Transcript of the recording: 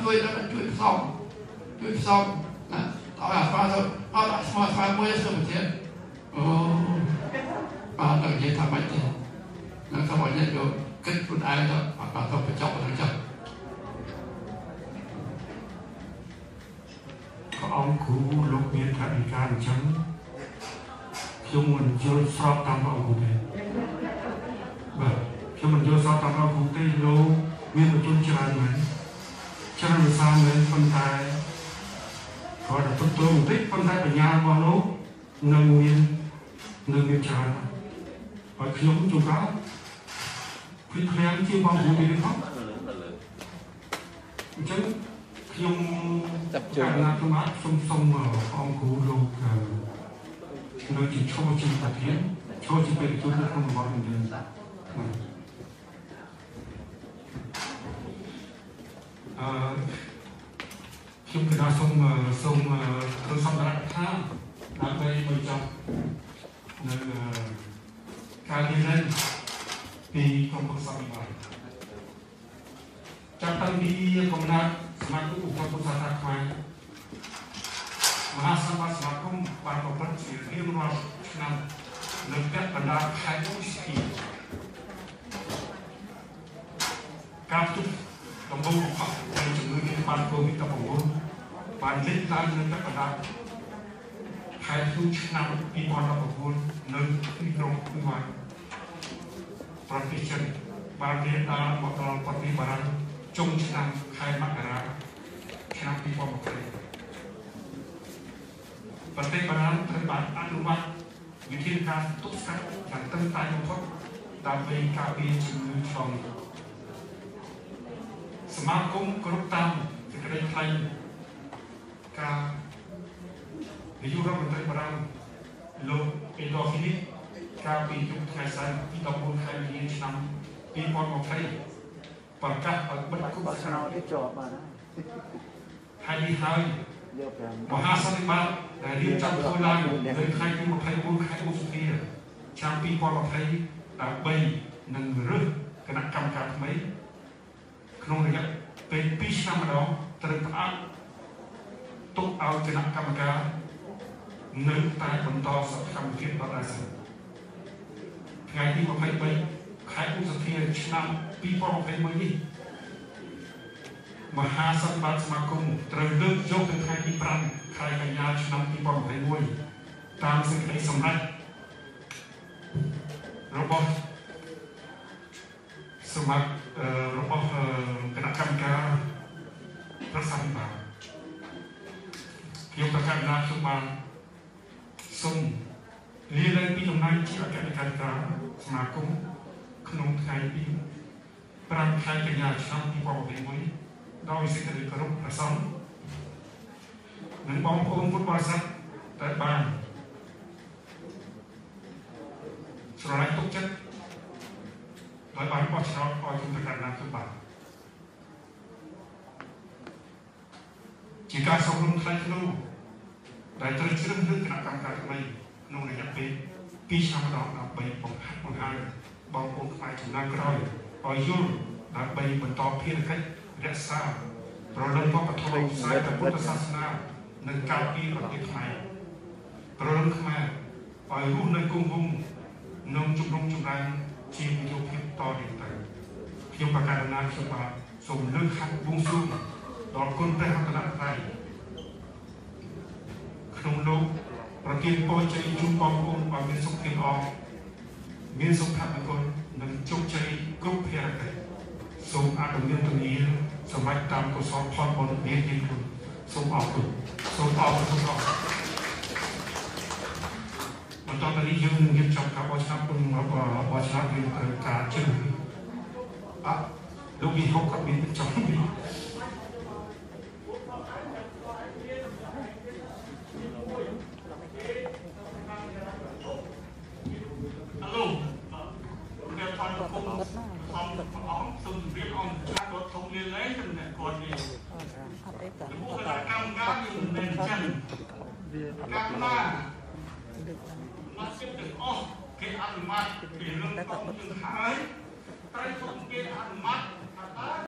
ជួយដល់ជួយផ្សំជួយផ្សំណាឲ្យអាស្វាទៅឲ្យអាស្វាស្វាមួយទៅប្រទេសអូបាទដល់និយាយថាម៉េចទេនឹងសូមឲ្យយកគិតខ្លួនឯងទៅបាទទៅបញ្ចប់ទៅចប់ព្រះអង្គគ្រូលោកមានថាវិការអញ្ចឹងខ្ញុំមិនយល់ស្របតាមព្រះអង្គគ្រូទេបាទខ្ញុំមិនយល់ស្របតាមព្រះអង្គគ្រូទេលោកមានបញ្ជនច្រើនមែន ច្រើនភាសាមែនប៉ុន្តែគាត់តែទុំបន្តិចប៉ុន្តែបញ្ញារបស់លោកនៅមាននៅមានច្រើនហើយខ្ញុំជួនកាលព្រីក្រាំជាបងគ្រូនេះផងអញ្ចឹងខ្ញុំចាប់ជើងកាលណាខ្ញុំអាចសុំសុំអង្គគ្រូលោកនៅជាឈរជាប្រធានឈរជាបេក្ខជននៅក្នុងតំបន់នេះអឺ ខ្ញុំគណៈសូមសូមធ្វើសម្រាប់ថាដើម្បីបញ្ចប់នៅការរៀននេះពីក្រុមប្រឹក្សាវិបាលចាប់តាំងពីកំណត់សមាគមឧបពុទ្ធសាសនាខ្មែរមហាសមាសមាគមបានប្រព្រឹត្តជារៀងរាល់ឆ្នាំនៅពាក់កណ្ដាលខែឧសភាការផ្ទុះដំបូងបង្កប់នៃជំងឺនេះបានកូវីដ19 បានលេចឡើងនៅពាក់កណ្ដាលខែធ្នូឆ្នាំ2019នៅទីក្រុងវិវត្តប្រទេសចិនបានរៀបដល់មកដល់ប្រទេសបារាំងចុងឆ្នាំខែមករាឆ្នាំ2020ប្រទេសបារាំងត្រូវបានអនុវត្តវិធានការទប់ស្កាត់យ៉ាងតឹងតែងបំផុតដើម្បីការពារជំងឺឆ្លងនេះសមាគមគ្រប់តាមសេចក្តីថ្លែង ការនាយករដ្ឋមន្ត្រីបារាំងលោកអេដូហ្វីនីកាលពីយប់ថ្ងៃសៅរ៍ទី14ខែមីនាឆ្នាំ2020ប្រកាសឲ្យបិទគុកបើឆ្ឆ្នោនោតតនេះជាប់បានហើយហើយនេះហើយយកប្រាំមហាសន្និបាតដែលរៀបចំធ្វើឡើងនៅថ្ងៃទី24ខែឧសភាឆ្នាំ2020ដើម្បីនឹងរើសគណៈកម្មការថ្មីក្នុងរយៈពេល2ឆ្នាំម្ដងត្រូវផ្អាក ទុកឲ្យគណៈកម្មការនៅតែបន្តសកម្មភាពដល់អាសិនថ្ងៃទី23ខែឧសភាឆ្នាំ2021នេះមហាសន្និបាតសមាគមត្រូវលើកយកទៅថ្ងៃទី5ខែកញ្ញាឆ្នាំ2021តាមសេចក្តីសម្រេចរបស់សមាគមអឺរបស់អឺគណៈកម្មការប្រសិទ្ធបាទ ខ្ញុំប្រកាសថាខ្ញុំបានសូមលាលែងពីតំណែងជាអគ្គលេខាធិការសមាគមក្នុងថ្ងៃទី5ខែកញ្ញាឆ្នាំ2021ដោយសេចក្តីគោរពព្រះសង្ឃនិងបងប្អូនពុទ្ធបរិស័ទដែលបានស្រឡាញ់ទុកចិត្តដោយបានបោះឆ្នោតឲ្យខ្ញុំប្រកាសណាខ្ញុំបាទ ជាការសំរុំថ្លៃថ្នូរដែលត្រូវជ្រើសរើសគណៈកម្មការថ្មីក្នុងរយៈពេល2ឆ្នាំម្ដងដើម្បីបង្ហាត់បង្ហាញបងប្អូនខ្មែរចំណានក្រោយឲ្យយល់ដើម្បីបន្តភារកិច្ចរក្សាប្រលឹងវប្បធម៌ខ្សែពុទ្ធសាសនានិងការពារប្រទេសខ្មែរប្រលឹងខ្មែរឲ្យរស់នៅគង់វង្សនិងជំរុញចម្រើនជាវិយោភាពតទៅទៅខ្ញុំប្រកាសណាខ្ញុំបាទសូមលើកហាត់បួងសួង ដល់គុណព្រះរតនត្រ័យក្នុងលោកប្រទានពរជ័យជូនបងប្អូនឲ្យមានសុខភាពល្អមានសុខភាពគុណនិងជោគជ័យគ្រប់ភារកិច្ចសូមអនុមោទនាសម្រាប់តាមកុសលផលបុណ្យមានជាគុណសូមអរគុណសូមអរគុណសូមអរគុណបន្តទៅនេះយើងនឹងរៀបចំការបោះឆ្នោតគុណបោះឆ្នោតយើងត្រូវការជឿអ่ะលោកវិហុកក៏មានចំពី nghe con không không không từng biết ông cha có thông liên lấy từng này còn gì អត់ទេតើ bố là cam cá như nền chân cam ma nó sẽ được ô cái ăn mặt để lương không những hái tay không cái ăn mặt